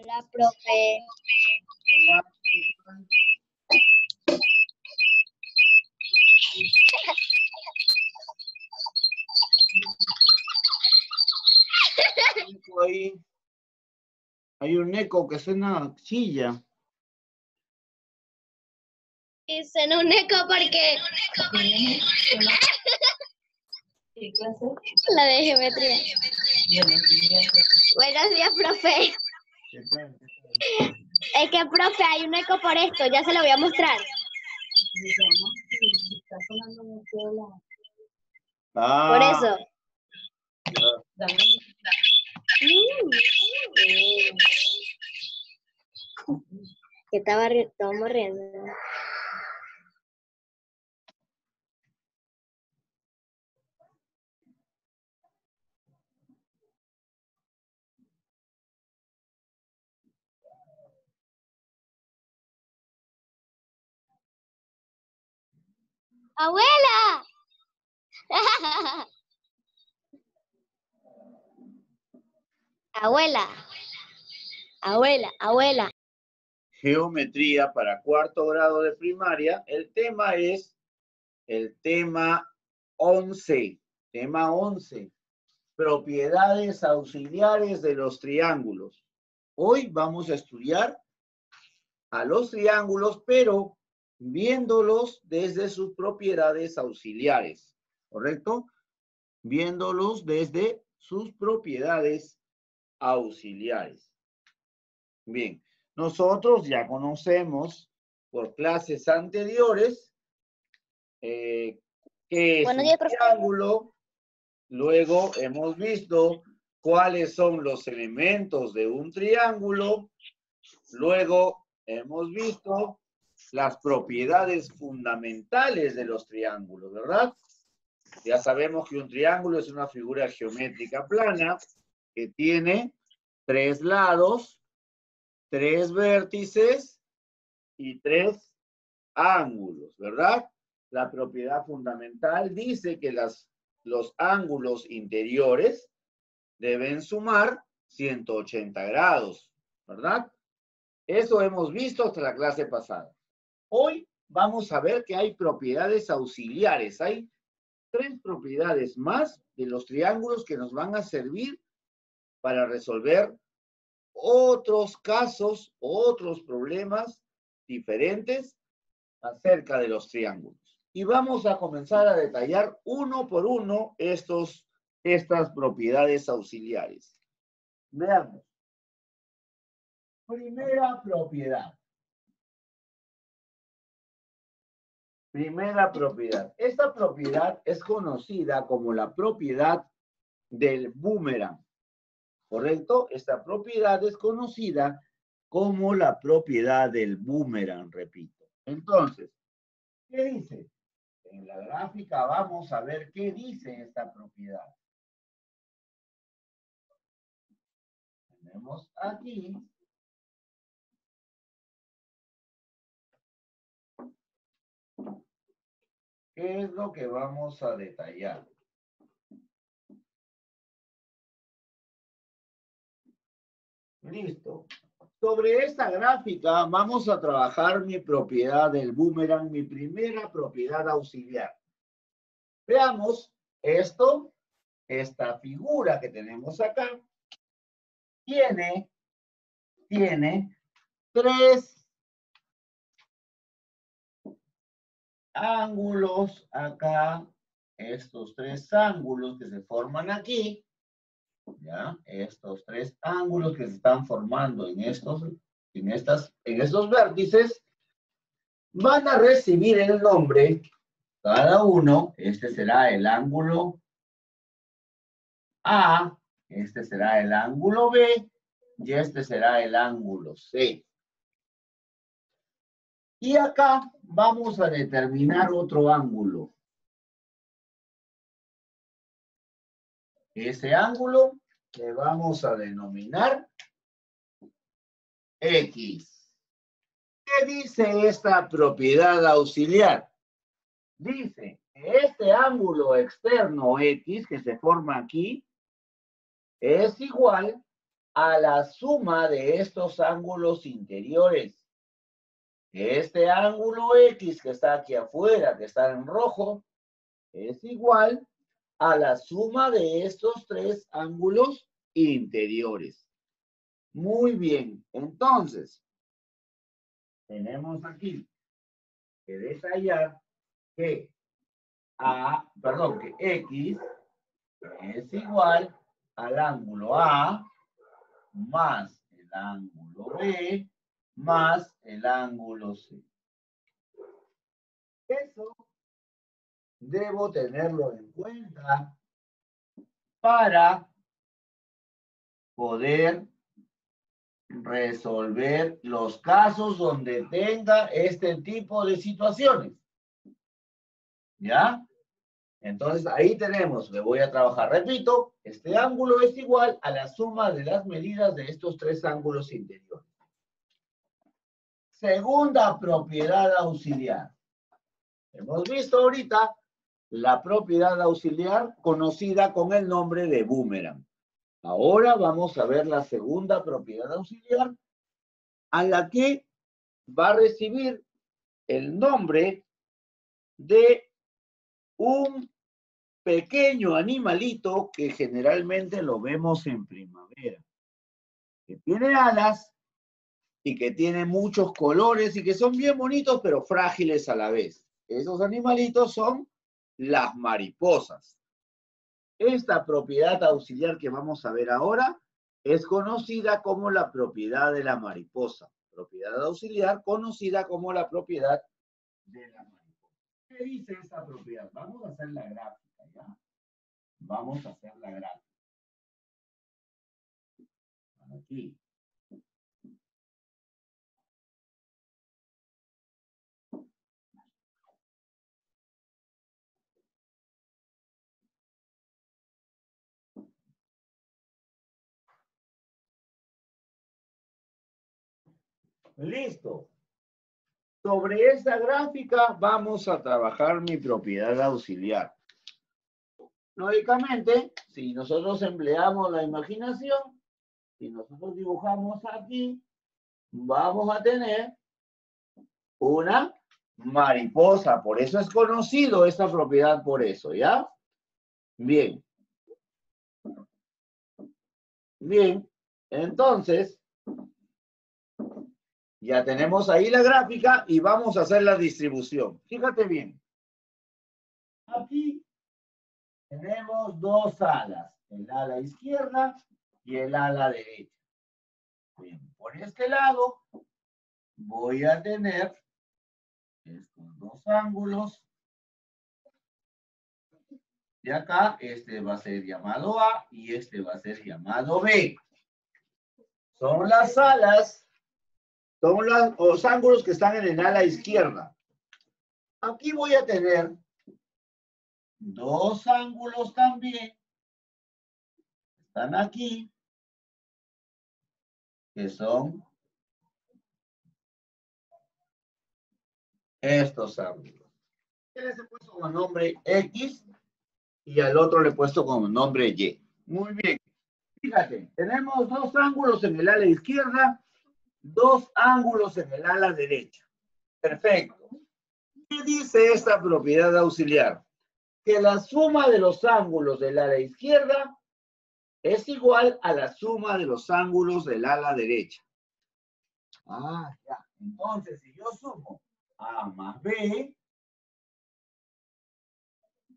Hola, profe. Hola. Ahí. Hay un eco que suena chilla. Y suena un eco porque la de geometría. Buenos días, profe. Es que, profe, hay un eco por esto. Ya se lo voy a mostrar. La... Ah, Por eso. Dame Que estaba estábamos riendo. ¡Abuela! Abuela. Abuela, abuela. Geometría para cuarto grado de primaria. El tema es el tema 11. Tema 11. Propiedades auxiliares de los triángulos. Hoy vamos a estudiar a los triángulos, pero viéndolos desde sus propiedades auxiliares. ¿Correcto? Viéndolos desde sus propiedades auxiliares. Bien, nosotros ya conocemos por clases anteriores eh, qué es un triángulo. Luego hemos visto cuáles son los elementos de un triángulo. Luego hemos visto las propiedades fundamentales de los triángulos, ¿verdad? Ya sabemos que un triángulo es una figura geométrica plana que tiene tres lados, tres vértices y tres ángulos, ¿verdad? La propiedad fundamental dice que las, los ángulos interiores deben sumar 180 grados, ¿verdad? Eso hemos visto hasta la clase pasada. Hoy vamos a ver que hay propiedades auxiliares. Hay tres propiedades más de los triángulos que nos van a servir para resolver otros casos, otros problemas diferentes acerca de los triángulos. Y vamos a comenzar a detallar uno por uno estos, estas propiedades auxiliares. Veamos. Primera propiedad. Primera propiedad. Esta propiedad es conocida como la propiedad del boomerang. ¿Correcto? Esta propiedad es conocida como la propiedad del boomerang, repito. Entonces, ¿qué dice? En la gráfica vamos a ver qué dice esta propiedad. Tenemos aquí ¿Qué es lo que vamos a detallar? Listo. Sobre esta gráfica vamos a trabajar mi propiedad del boomerang, mi primera propiedad auxiliar. Veamos esto, esta figura que tenemos acá, tiene, tiene tres ángulos acá, estos tres ángulos que se forman aquí, ¿ya? Estos tres ángulos que se están formando en estos, en estas, en estos vértices, van a recibir el nombre, cada uno, este será el ángulo A, este será el ángulo B, y este será el ángulo C. Y acá vamos a determinar otro ángulo. Ese ángulo que vamos a denominar X. ¿Qué dice esta propiedad auxiliar? Dice que este ángulo externo X que se forma aquí es igual a la suma de estos ángulos interiores. Este ángulo X que está aquí afuera, que está en rojo, es igual a la suma de estos tres ángulos interiores. Muy bien, entonces, tenemos aquí que detallar que A, perdón, que X es igual al ángulo A más el ángulo B más el ángulo C. Eso debo tenerlo en cuenta para poder resolver los casos donde tenga este tipo de situaciones. ¿Ya? Entonces ahí tenemos, me voy a trabajar, repito, este ángulo es igual a la suma de las medidas de estos tres ángulos interiores. Segunda propiedad auxiliar. Hemos visto ahorita la propiedad auxiliar conocida con el nombre de boomerang. Ahora vamos a ver la segunda propiedad auxiliar a la que va a recibir el nombre de un pequeño animalito que generalmente lo vemos en primavera, que tiene alas y que tiene muchos colores y que son bien bonitos pero frágiles a la vez. Esos animalitos son las mariposas. Esta propiedad auxiliar que vamos a ver ahora es conocida como la propiedad de la mariposa. Propiedad auxiliar conocida como la propiedad de la mariposa. ¿Qué dice esta propiedad? Vamos a hacer la gráfica. Vamos a hacer la gráfica. Aquí. Listo. Sobre esta gráfica vamos a trabajar mi propiedad auxiliar. Lógicamente, si nosotros empleamos la imaginación, si nosotros dibujamos aquí, vamos a tener una mariposa. Por eso es conocido esta propiedad por eso, ¿ya? Bien. Bien, entonces, ya tenemos ahí la gráfica y vamos a hacer la distribución. Fíjate bien. Aquí tenemos dos alas, el ala izquierda y el ala derecha. Bien, por este lado voy a tener estos dos ángulos. Y acá este va a ser llamado A y este va a ser llamado B. Son las alas son los ángulos que están en el ala izquierda. Aquí voy a tener dos ángulos también. Están aquí. Que son estos ángulos. les he puesto como nombre X y al otro le he puesto como nombre Y. Muy bien. Fíjate, tenemos dos ángulos en el ala izquierda dos ángulos en el ala derecha. Perfecto. ¿Qué dice esta propiedad auxiliar? Que la suma de los ángulos del ala izquierda es igual a la suma de los ángulos del ala derecha. Ah, ya. Entonces, si yo sumo A más B,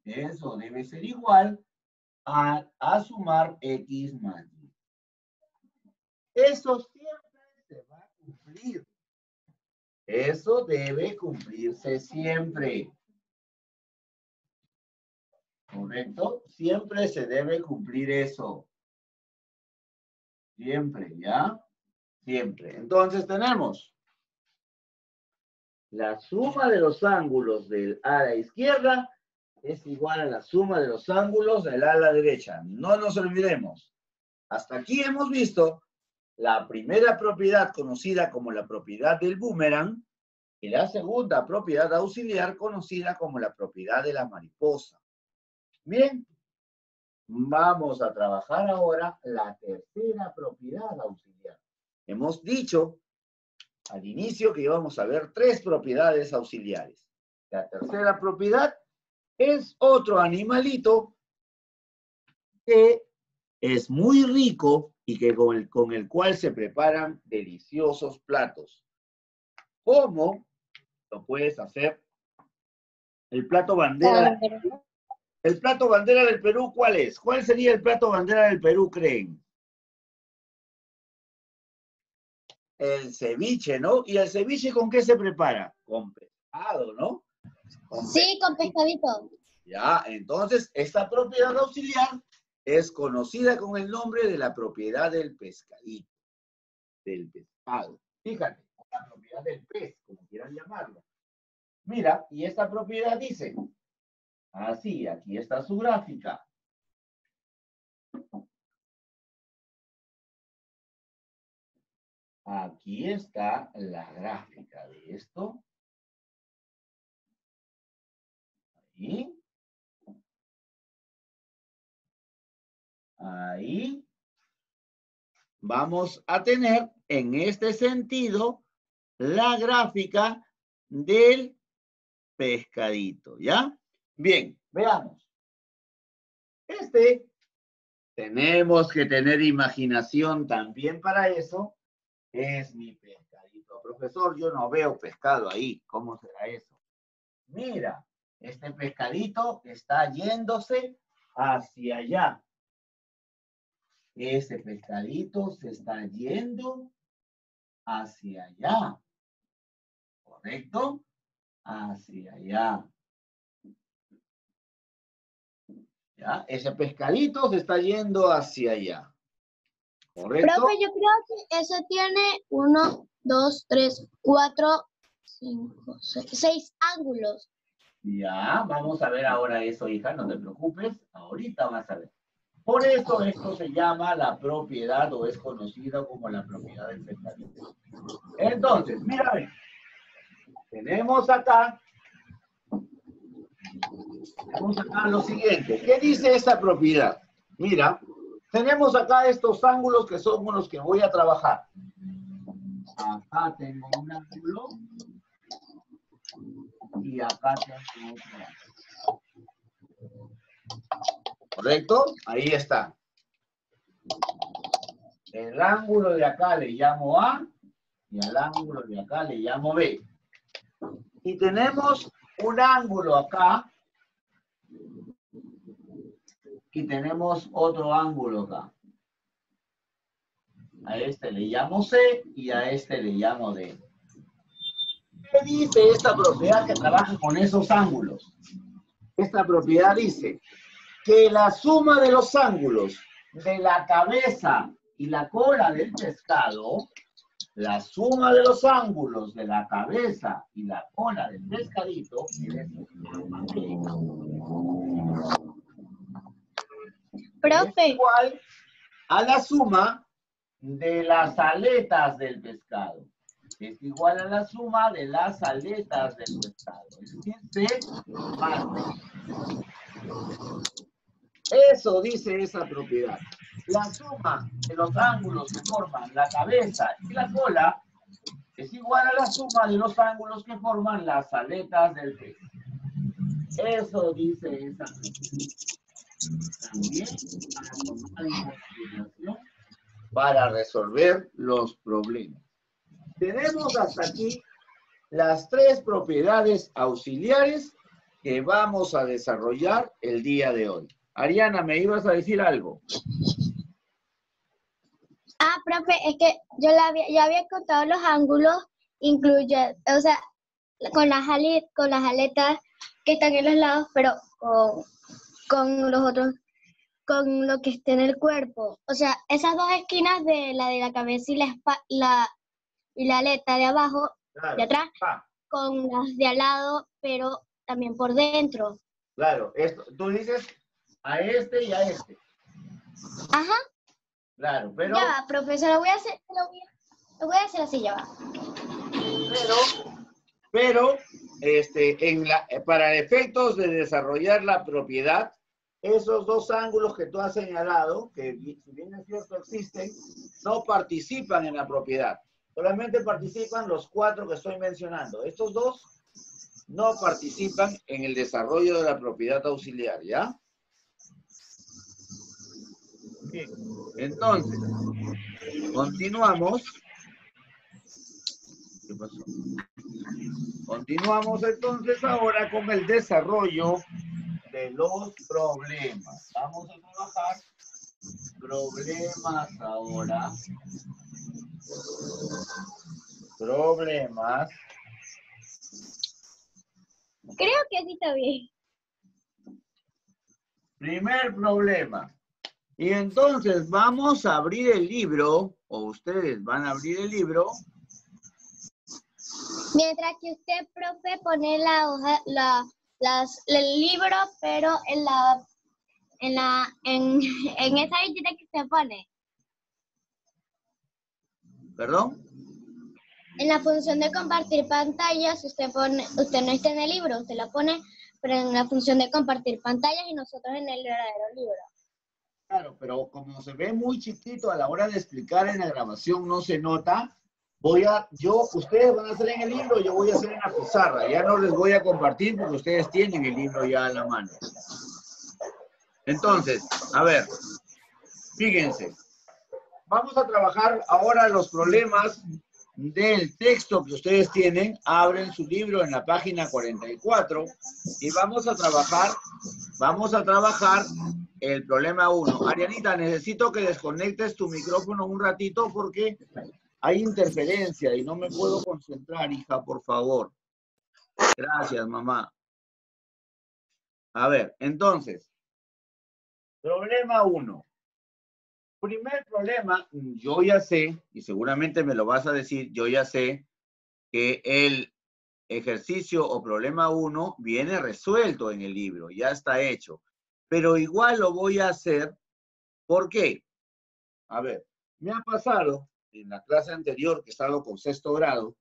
eso debe ser igual a, a sumar X más Y. Eso siempre Eso debe cumplirse siempre. ¿Correcto? Siempre se debe cumplir eso. Siempre, ¿ya? Siempre. Entonces tenemos la suma de los ángulos del ala izquierda es igual a la suma de los ángulos del ala derecha. No nos olvidemos. Hasta aquí hemos visto la primera propiedad conocida como la propiedad del boomerang y la segunda propiedad auxiliar conocida como la propiedad de la mariposa. Bien, Vamos a trabajar ahora la tercera propiedad auxiliar. Hemos dicho al inicio que íbamos a ver tres propiedades auxiliares. La tercera propiedad es otro animalito que es muy rico y que con el, con el cual se preparan deliciosos platos. ¿Cómo lo puedes hacer? El plato bandera. El plato bandera del Perú, ¿cuál es? ¿Cuál sería el plato bandera del Perú, creen? El ceviche, ¿no? ¿Y el ceviche con qué se prepara? Con pescado, ¿no? Con Sí, con pescadito. Ya, entonces esta propiedad auxiliar es conocida con el nombre de la propiedad del pescadito, del pescado. Fíjate, la propiedad del pez, como quieran llamarlo. Mira, y esta propiedad dice, así, aquí está su gráfica. Aquí está la gráfica de esto. Ahí. Ahí vamos a tener en este sentido la gráfica del pescadito, ¿ya? Bien, veamos. Este, tenemos que tener imaginación también para eso, es mi pescadito. Profesor, yo no veo pescado ahí, ¿cómo será eso? Mira, este pescadito está yéndose hacia allá. Ese pescadito se está yendo hacia allá. ¿Correcto? Hacia allá. ¿Ya? Ese pescadito se está yendo hacia allá. ¿Correcto? Profe, yo creo que eso tiene uno, dos, tres, cuatro, cinco, seis, seis ángulos. Ya, vamos a ver ahora eso, hija, no te preocupes. Ahorita vas a ver. Por eso esto se llama la propiedad o es conocido como la propiedad del pescadito. Entonces, mira, tenemos acá, tenemos acá lo siguiente. ¿Qué dice esta propiedad? Mira, tenemos acá estos ángulos que son con los que voy a trabajar. Acá tengo un ángulo y acá tengo otro ángulo. ¿Correcto? Ahí está. El ángulo de acá le llamo A y al ángulo de acá le llamo B. Y tenemos un ángulo acá y tenemos otro ángulo acá. A este le llamo C y a este le llamo D. ¿Qué dice esta propiedad que trabaja con esos ángulos? Esta propiedad dice que la suma de los ángulos de la cabeza y la cola del pescado, la suma de los ángulos de la cabeza y la cola del pescadito es Profe, igual a la suma de las aletas del pescado. Es igual a la suma de las aletas del pescado. Es decir, C más D. Eso dice esa propiedad. La suma de los ángulos que forman la cabeza y la cola es igual a la suma de los ángulos que forman las aletas del pez. Eso dice esa propiedad. También para para resolver los problemas. Tenemos hasta aquí las tres propiedades auxiliares que vamos a desarrollar el día de hoy. Ariana, ¿me ibas a decir algo? ah, profe, es que yo la había, ya había contado los ángulos, incluye, o sea, con las, ale- con las aletas que están en los lados, pero con, con los otros, con lo que está en el cuerpo. O sea, esas dos esquinas de la de la cabeza y la, la, y la aleta de abajo, Claro. de atrás, Ah, con las de al lado, pero también por dentro. claro, esto, tú dices a este y a este. Ajá, Claro, pero, ya va, profesora, voy a hacer, lo voy a, lo voy a hacer así, ya va. pero, pero, este, en la, para efectos de desarrollar la propiedad, esos dos ángulos que tú has señalado, que si bien es cierto existen, no participan en la propiedad. Solamente participan los cuatro que estoy mencionando. Estos dos no participan en el desarrollo de la propiedad auxiliar, ¿ya? Bien, entonces, continuamos. ¿Qué pasó? Continuamos entonces ahora con el desarrollo de los problemas. Vamos a trabajar problemas ahora. Problemas. Creo que sí está bien. Primer problema. Y entonces vamos a abrir el libro, o ustedes van a abrir el libro, Mientras que usted, profe, pone la hoja, la, las, el libro, pero en la, en la, en, en esa vitrina que se pone, perdón, en la función de compartir pantallas, usted pone, usted no está en el libro, usted la pone, pero en la función de compartir pantallas y nosotros en el verdadero libro. Claro, pero como se ve muy chiquito a la hora de explicar en la grabación, no se nota. Voy a, yo, ustedes van a hacer en el libro, yo voy a hacer en la pizarra. Ya no les voy a compartir porque ustedes tienen el libro ya a la mano. Entonces, a ver, fíjense. Vamos a trabajar ahora los problemas del texto que ustedes tienen. Abren su libro en la página 44 y vamos a trabajar, vamos a trabajar el problema 1. Arianita, necesito que desconectes tu micrófono un ratito porque hay interferencia y no me puedo concentrar, hija, por favor. Gracias, mamá. A ver, entonces, problema 1. Primer problema, yo ya sé, y seguramente me lo vas a decir, yo ya sé que el ejercicio o problema 1 viene resuelto en el libro, ya está hecho pero igual lo voy a hacer. ¿Por qué? A ver, me ha pasado en la clase anterior que he estado con sexto grado,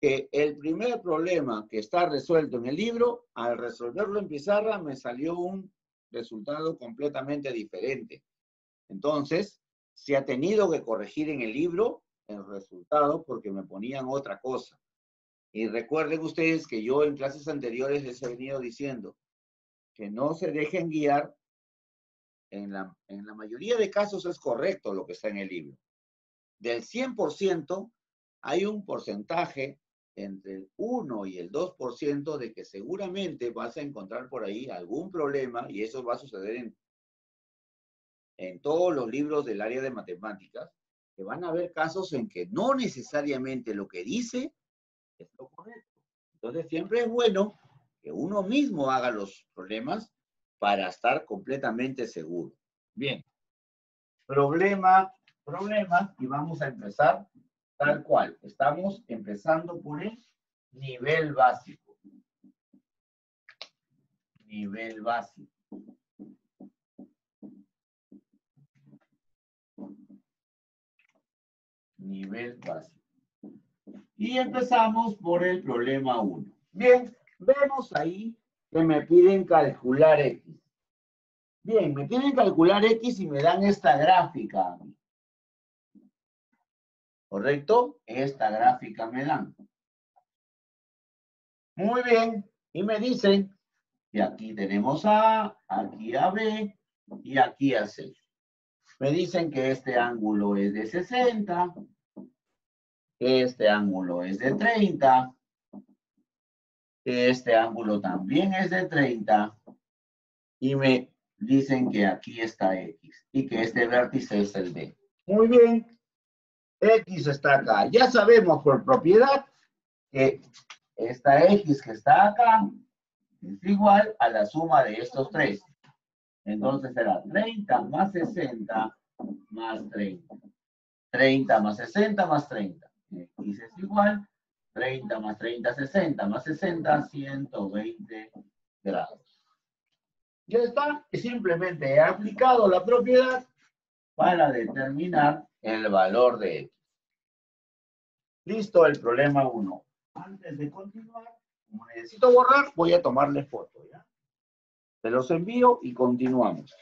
que el primer problema que está resuelto en el libro, al resolverlo en pizarra me salió un resultado completamente diferente. Entonces, se ha tenido que corregir en el libro el resultado porque me ponían otra cosa. Y recuerden ustedes que yo en clases anteriores les he venido diciendo, que no se dejen guiar, en la, en la mayoría de casos es correcto lo que está en el libro. Del 100%, hay un porcentaje entre el 1 y el 2% de que seguramente vas a encontrar por ahí algún problema, y eso va a suceder en, en todos los libros del área de matemáticas, que van a haber casos en que no necesariamente lo que dice es lo correcto. Entonces siempre es bueno que uno mismo haga los problemas para estar completamente seguro. Bien. Problema, problema, y vamos a empezar tal cual. Estamos empezando por el nivel básico. Nivel básico. Nivel básico. Y empezamos por el problema 1. Bien, Vemos ahí que me piden calcular X. Bien, me piden calcular X y me dan esta gráfica. ¿Correcto? Esta gráfica me dan. Muy bien. Y me dicen que aquí tenemos A, aquí a B y aquí a C. Me dicen que este ángulo es de 60, que este ángulo es de 30, este ángulo también es de 30 y me dicen que aquí está X y que este vértice es el D. Muy bien, X está acá. Ya sabemos por propiedad que esta X que está acá es igual a la suma de estos tres. Entonces será 30 más 60 más 30. 30 más 60 más 30. X es igual 30 más 30, 60 más 60, 120 grados. Ya está, simplemente he aplicado la propiedad para determinar el valor de X. Listo el problema 1. Antes de continuar, como necesito borrar, voy a tomarle foto, ¿ya? Se los envío y continuamos.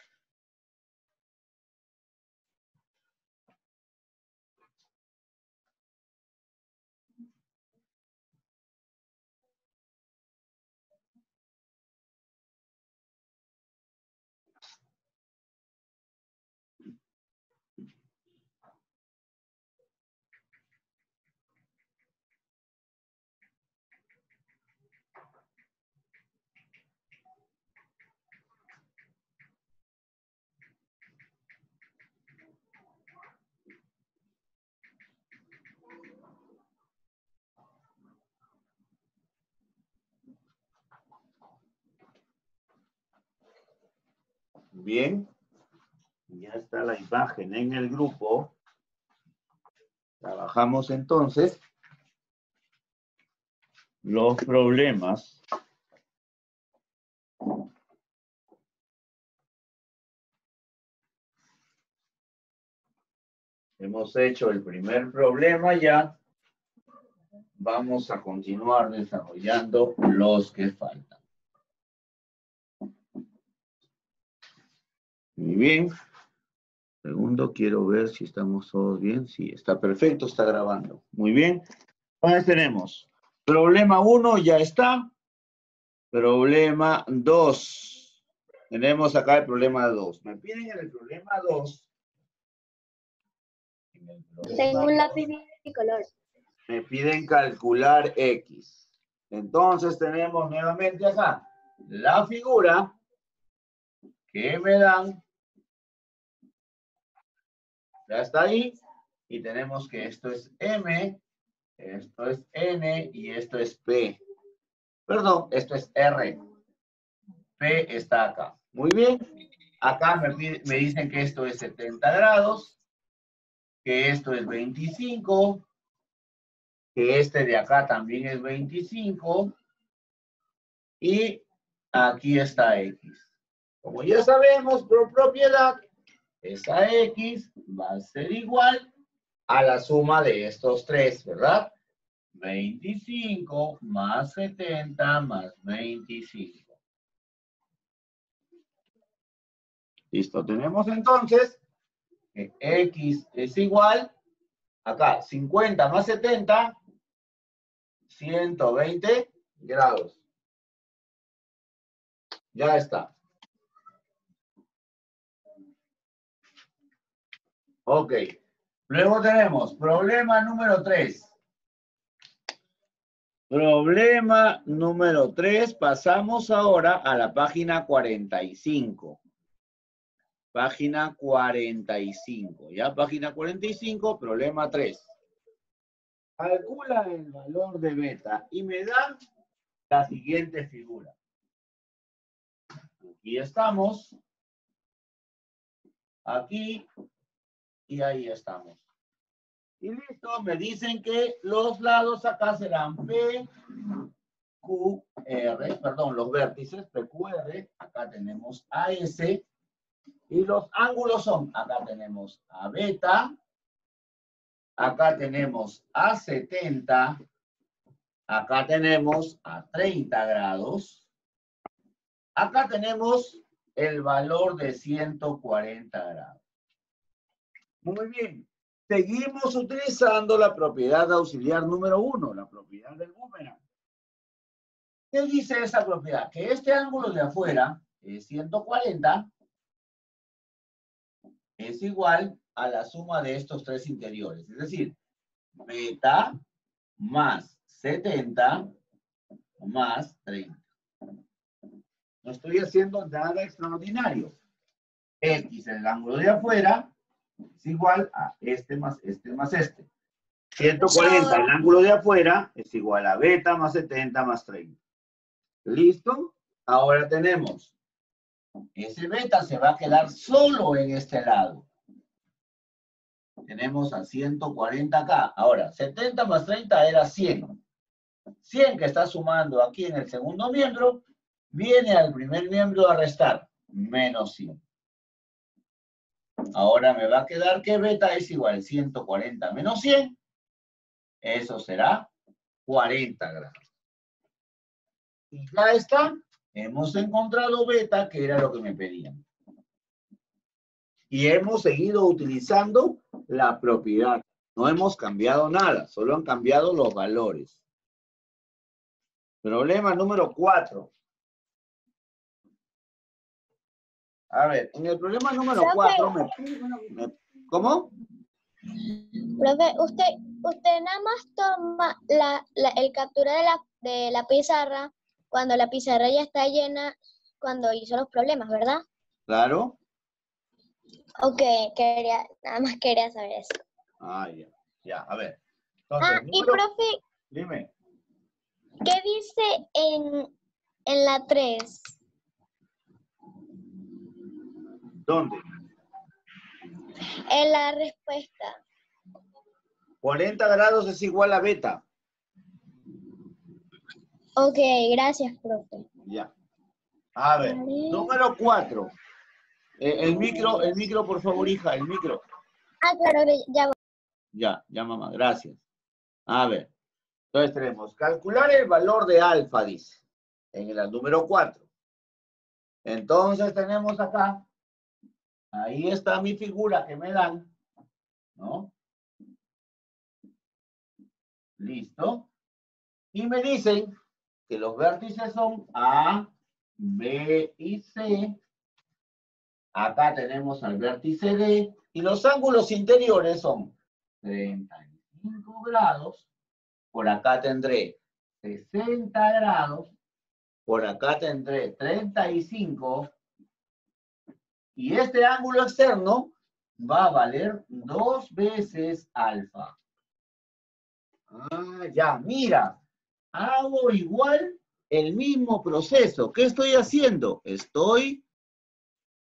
Bien. Ya está la imagen en el grupo. Trabajamos entonces los problemas. Hemos hecho el primer problema ya. Vamos a continuar desarrollando los que faltan. Muy bien. Segundo, quiero ver si estamos todos bien. Sí, está perfecto, está grabando. Muy bien. Entonces tenemos problema 1, ya está. Problema 2. Tenemos acá el problema 2. Me piden en el problema 2. Tengo un lápiz de color. Me piden calcular X. Entonces tenemos nuevamente acá la figura que me dan ya está ahí. Y tenemos que esto es M, esto es N y esto es P. Perdón, esto es R. P está acá. Muy bien. Acá me, dicen que esto es 70 grados, que esto es 25, que este de acá también es 25 y aquí está X. Como ya sabemos por propiedad, esa X va a ser igual a la suma de estos tres, ¿verdad? 25 más 70 más 25. Listo, tenemos entonces que X es igual, acá, 50 más 70, 120 grados. Ya está. Ok. Luego tenemos problema número 3. Problema número 3. Pasamos ahora a la página 45. Página 45. Ya, página 45, problema 3. Calcula el valor de beta y me da la siguiente figura. Aquí estamos. Aquí y ahí estamos. Y listo, me dicen que los lados acá serán P, Q, R, perdón, los vértices PQR, acá tenemos AS, y los ángulos son, acá tenemos A beta, acá tenemos A 70, acá tenemos a 30 grados, acá tenemos el valor de 140 grados. Muy bien. Seguimos utilizando la propiedad auxiliar número uno, la propiedad del boomerang. ¿Qué dice esa propiedad? Que este ángulo de afuera es 140 es igual a la suma de estos tres interiores. Es decir, beta más 70 más 30. No estoy haciendo nada extraordinario. X, el ángulo de afuera, es igual a este más este más este. 140, el ángulo de afuera, es igual a beta más 70 más 30. ¿Listo? Ahora tenemos, ese beta se va a quedar solo en este lado. Tenemos a 140 acá. Ahora, 70 más 30 era 100. 100 que está sumando aquí en el segundo miembro, viene al primer miembro a restar, menos 100. Ahora me va a quedar que beta es igual a 140 menos 100. Eso será 40 grados. Y ya está. Hemos encontrado beta, que era lo que me pedían. Y hemos seguido utilizando la propiedad. No hemos cambiado nada, solo han cambiado los valores. Problema número cuatro. A ver, en el problema número Profe. cuatro, me- me- ¿cómo? Profe, usted, usted nada más toma la, la- el captura de la, de la pizarra cuando la pizarra ya está llena, cuando hizo los problemas, ¿verdad? Claro. Ok, quería, nada más quería saber eso. Ah, ya. Ya, a ver. Entonces, Ah, y profe, dime. ¿qué dice en, en la 3? ¿Dónde? En la respuesta. 40 grados es igual a beta. Ok, gracias, profe. Ya. A ver, número 4. el micro, el micro, por favor, hija, el micro. Ah, claro, ya voy. Ya, ya, mamá, gracias. A ver. Entonces tenemos calcular el valor de alfa, dice, en el número 4. Entonces tenemos acá, ahí está mi figura que me dan, ¿no? Listo. Y me dicen que los vértices son A, B y C. Acá tenemos al vértice D. Y los ángulos interiores son 35 grados. Por acá tendré 60 grados. Por acá tendré 35. Y este ángulo externo va a valer dos veces alfa. Ah, ya, mira. Hago igual el mismo proceso. ¿Qué estoy haciendo? Estoy,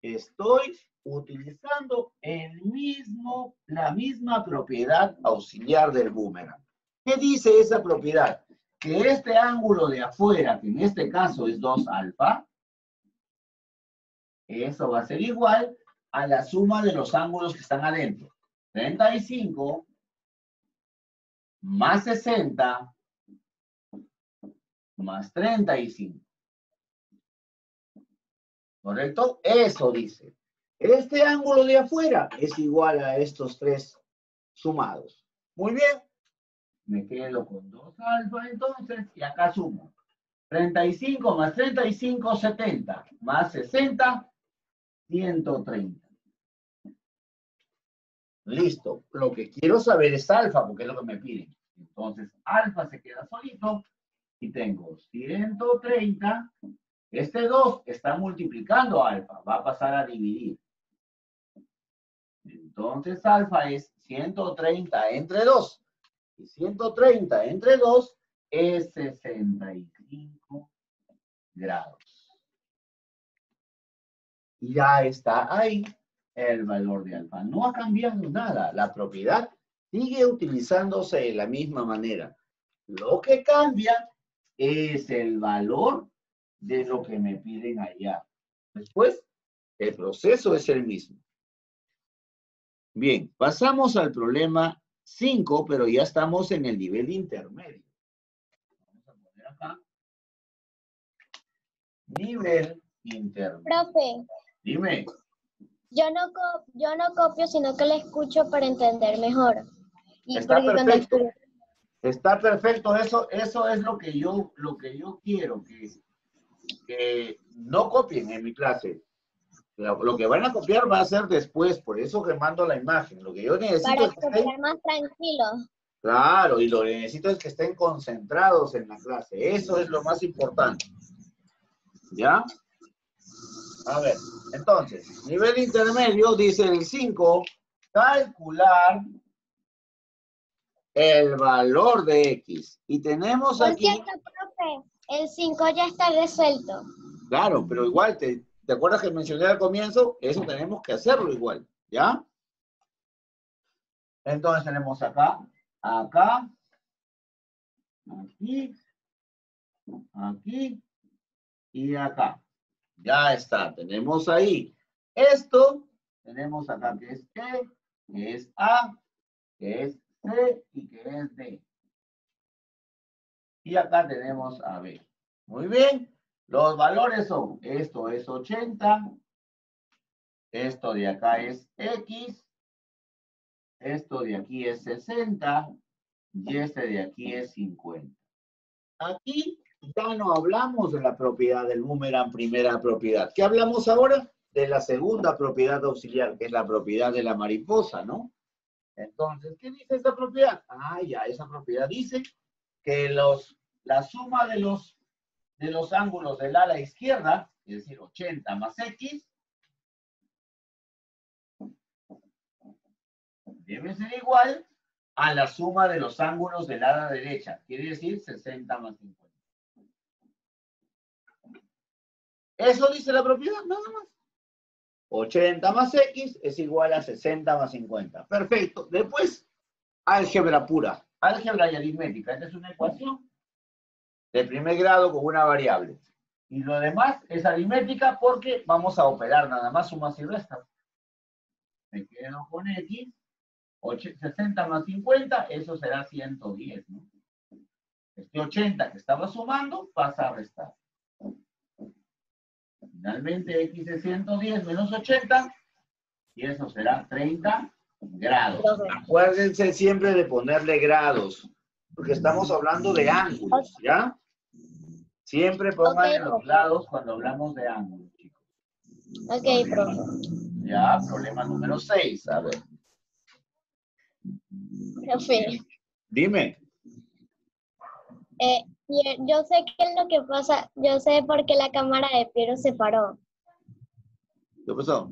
estoy utilizando el mismo, la misma propiedad auxiliar del boomerang. ¿Qué dice esa propiedad? Que este ángulo de afuera, que en este caso es 2 alfa, eso va a ser igual a la suma de los ángulos que están adentro. 35 más 60 más 35. ¿Correcto? Eso dice. Este ángulo de afuera es igual a estos tres sumados. Muy bien. Me quedo con 2 alfa entonces y acá sumo. 35 más 35, 70. Más 60, 130. Listo. Lo que quiero saber es alfa, porque es lo que me piden. Entonces, alfa se queda solito y tengo 130. Este 2 está multiplicando alfa, va a pasar a dividir. Entonces, alfa es 130 entre 2. Y 130 entre 2 es 65 grados. Ya está ahí el valor de alfa. No ha cambiado nada. La propiedad sigue utilizándose de la misma manera. Lo que cambia es el valor de lo que me piden allá. Después, el proceso es el mismo. Bien, pasamos al problema 5, pero ya estamos en el nivel intermedio. Vamos a poner acá. Nivel intermedio. Profe, Dime. yo no, yo no copio, sino que le escucho para entender mejor. Y Está cuando perfecto. estudio- Está perfecto, eso, eso es lo que yo, lo que yo quiero, que, que no copien en mi clase. Lo, lo que van a copiar va a ser después, por eso que mando la imagen. Lo que yo necesito para es que estén, más tranquilo. claro, y lo que necesito es que estén concentrados en la clase. Eso es lo más importante. ¿Ya? A ver, entonces, nivel intermedio, dice el 5, calcular el valor de X. Y tenemos Por aquí... cierto, profe, el 5 ya está resuelto. Claro, pero igual, te, ¿te acuerdas que mencioné al comienzo? Eso tenemos que hacerlo igual, ¿ya? Entonces tenemos acá, acá, aquí, aquí y acá. Ya está, tenemos ahí. Esto, tenemos acá que es E, que es A, que es C y que es D. Y acá tenemos a B. Muy bien. Los valores son, esto es 80, esto de acá es X, esto de aquí es 60 y este de aquí es 50. Aquí ya no hablamos de la propiedad del boomerang primera propiedad. ¿Qué hablamos ahora? De la segunda propiedad auxiliar, que es la propiedad de la mariposa, ¿no? Entonces, ¿qué dice esta propiedad? Ah, ya, esa propiedad dice que los, la suma de los, de los ángulos del ala izquierda, es decir, 80 más X, debe ser igual a la suma de los ángulos del ala derecha. Quiere decir 60 más 50. Eso dice la propiedad, nada más. 80 más X es igual a 60 más 50. Perfecto. Después, álgebra pura. Álgebra y aritmética. Esta es una ecuación de primer grado con una variable. Y lo demás es aritmética porque vamos a operar nada más sumas y restas. Me quedo con X 60 más 50, eso será 110, ¿no? Este 80 que estaba sumando pasa a restar. Finalmente X es 110 menos 80 y eso será 30 grados. Acuérdense siempre de ponerle grados, porque estamos hablando de ángulos, ¿ya? Siempre pongan en los lados cuando hablamos de ángulos, chicos. Ok, profe. Ya, problema número 6, a ver. Profe. Dime. Eh, yo sé qué es lo que pasa, yo sé por qué la cámara de Piero se paró. ¿Qué pasó?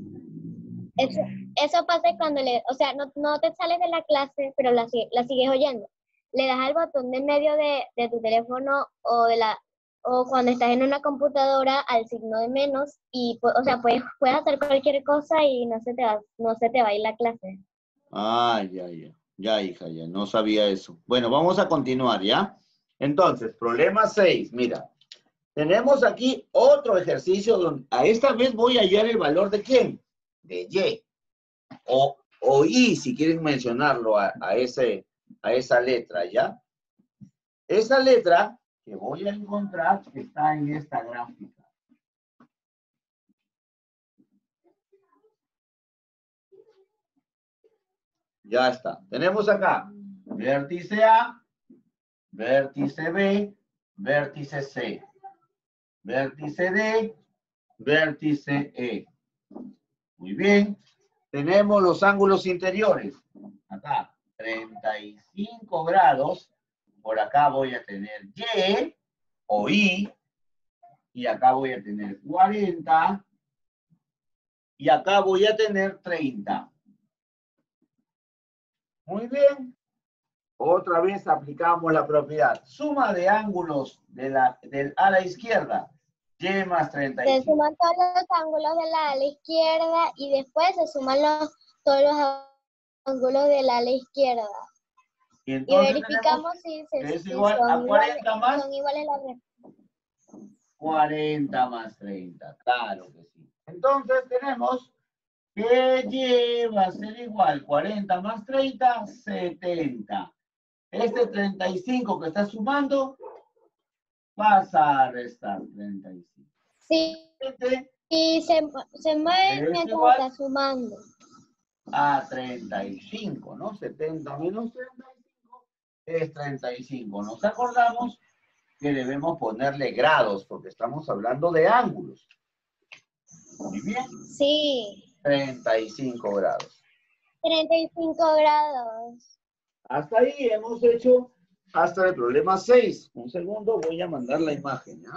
Eso, eso pasa cuando le, o sea, no, no te sales de la clase, pero la, la sigues oyendo. Le das al botón de medio de, de tu teléfono o de la o cuando estás en una computadora al signo de menos y o sea puedes, puedes hacer cualquier cosa y no se te va no se te va a ir la clase ah ya ya ya, hija, ya, no sabía eso. Bueno, vamos a continuar, ¿ya? Entonces, problema 6, mira. Tenemos aquí otro ejercicio donde a esta vez voy a hallar el valor de quién? De Y. O, o I, si quieren mencionarlo a, ese, a esa letra, ¿ya? Esa letra que voy a encontrar está en esta gráfica. Ya está. Tenemos acá vértice A, vértice B, vértice C, vértice D, vértice E. Muy bien. Tenemos los ángulos interiores. Acá, 35 grados. Por acá voy a tener Y o I. Y acá voy a tener 40. Y acá voy a tener 30. Muy bien. Otra vez aplicamos la propiedad. Suma de ángulos de la, del ala izquierda. Y más 35. Se suman todos los ángulos de la ala izquierda y después se suman los, todos los ángulos del ala izquierda. Y, verificamos si, se, es igual a 40 más. Son iguales las 40 más 30, claro que sí. Entonces tenemos ¿Qué lleva a ser igual? 40 más 30, 70. Este 35 que está sumando pasa a restar 35. Sí. Este y se, se mueve mientras está sumando. A 35, ¿no? 70 menos 35 es 35. Nos acordamos que debemos ponerle grados porque estamos hablando de ángulos. Muy bien. Sí. 35 grados. 35 grados. Hasta ahí hemos hecho hasta el problema 6. Un segundo, voy a mandar la imagen. ¿ya?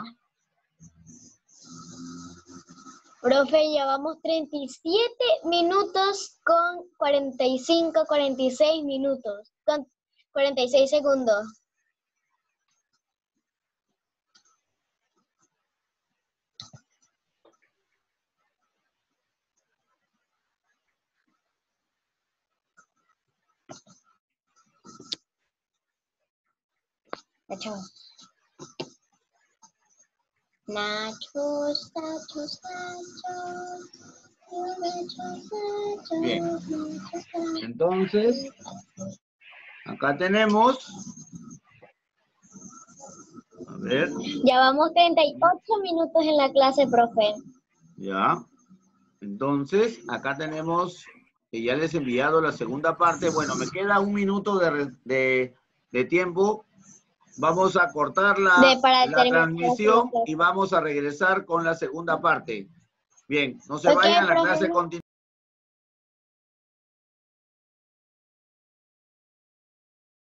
Profe, llevamos 37 minutos con 45, 46 minutos, con 46 segundos. Nachos. Nachos, nachos, nachos. Bien. Entonces, acá tenemos. A ver, Ya vamos 38 minutos en la clase, profe. ya. Entonces, acá tenemos que ya les he enviado la segunda parte. Bueno, me queda un minuto de, de- de tiempo. Vamos a cortar la, transmisión y vamos a regresar con la segunda parte. Bien, no se vayan, la profe. clase continúa.